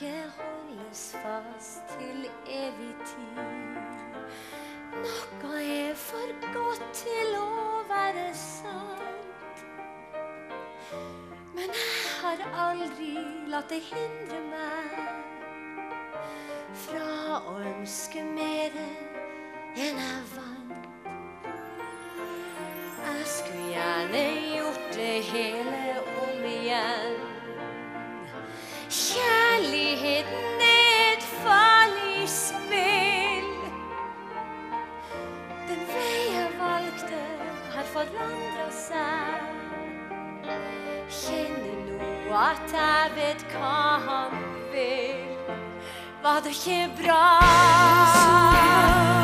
ikke holdes fast til evig tid. Noe er for godt til å være sant. Men jeg har aldri latt det hindre meg fra å ønske mer enn jeg var. Nå at jeg vet hva han vil. Var det ikke bra?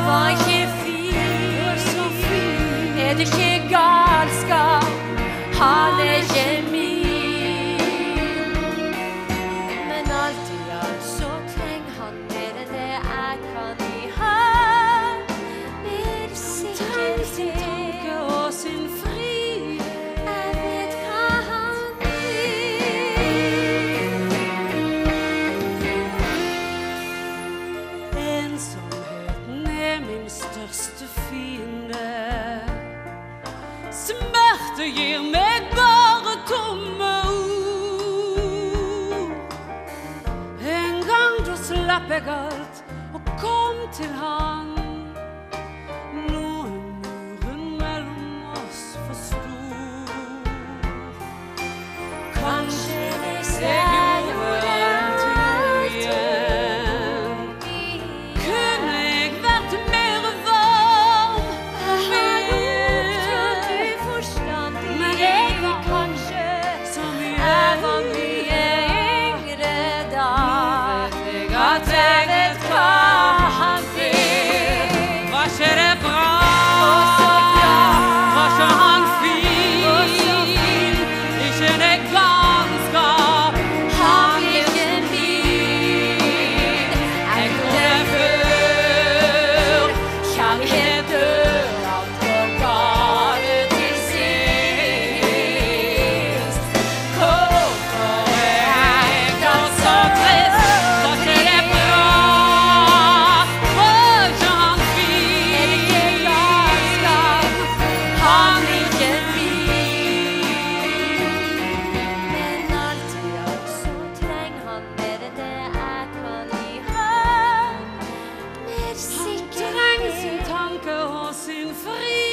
Var ikke fint? Er det ikke galskap? Smerte gir meg bare tomme ord. En gang da slapp jeg alt og kom til han. sin frio.